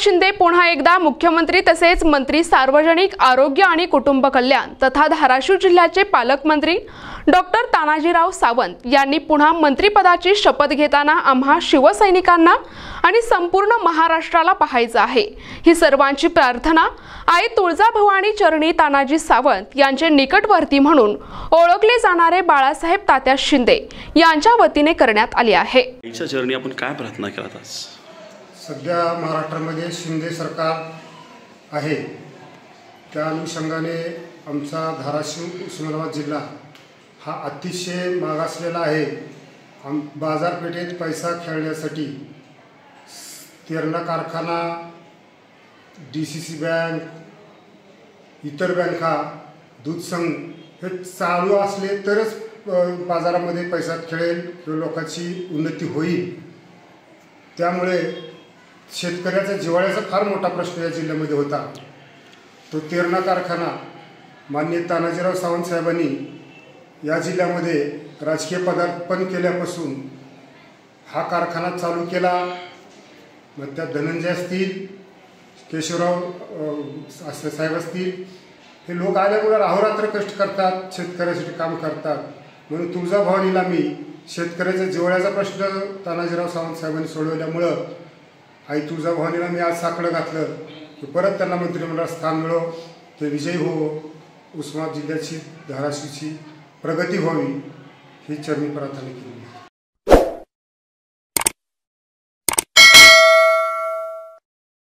शिंदे पुन्हा एकदा मुख्यमंत्री तसेच मंत्री सार्वजनिक आरोग्य आणि कुटुंब कल्याण तथा धाराशिव जिल्ह्याचे पालकमंत्री डॉक्टर तानाजीराव सावंत यांनी पुन्हा मंत्रिपदाची शपथ घेताना आम्हा शिवसैनिकांना आणि संपूर्ण महाराष्ट्राला पाहायचं आहे. ही सर्वांची प्रार्थना आई तुळजाभवानी चरणी तानाजी सावंत यांचे निकटवर्ती म्हणून ओळखले जाणारे बाळासाहेब तात्या शिंदे यांच्या वतीने करण्यात आली आहे. आईच्या चरणी आपण काय प्रार्थना सध्या महाराष्ट्रामध्ये शिंदे सरकार आहे. त्या अनुषंगाने आमचा धाराशिव उस्मानाबाद जिल्हा हा अतिशय मागासलेला आहे. आम बाजारपेठेत पैसा खेळण्यासाठी तेरणा कारखाना डी सी सी बँक इतर बँका दूध संघ हे चालू असले तरच बाजारामध्ये पैसा खेळेल किंवा लोकांची उन्नती होईल. त्यामुळे शेतकऱ्याचा जिवाळ्याचा फार मोठा प्रश्न या जिल्ह्यामध्ये होता. तो तेरणा कारखाना मान्य तानाजीराव सावंत साहेबांनी या जिल्ह्यामध्ये राजकीय पदार्पण केल्यापासून हा कारखाना चालू केला. मग त्यात धनंजय असतील केशवराव साहेब असतील. हे लोक आल्यामुळे अहोरात्र कष्ट करतात शेतकऱ्यासाठी काम करतात. म्हणून तुळजाभवानीला मी शेतकऱ्याच्या जिवाळ्याचा प्रश्न तानाजीराव सावंत साहेबांनी सोडवल्यामुळं आई तुळजाभवानीला मी आज साकडं घातलं. की परत त्यांना मंत्रिमंडळात स्थान मिळो. ते विजयी हो. उस्मानाबाद जिल्ह्याची धाराशिवची प्रगती व्हावी ही चरणी प्रार्थना केली.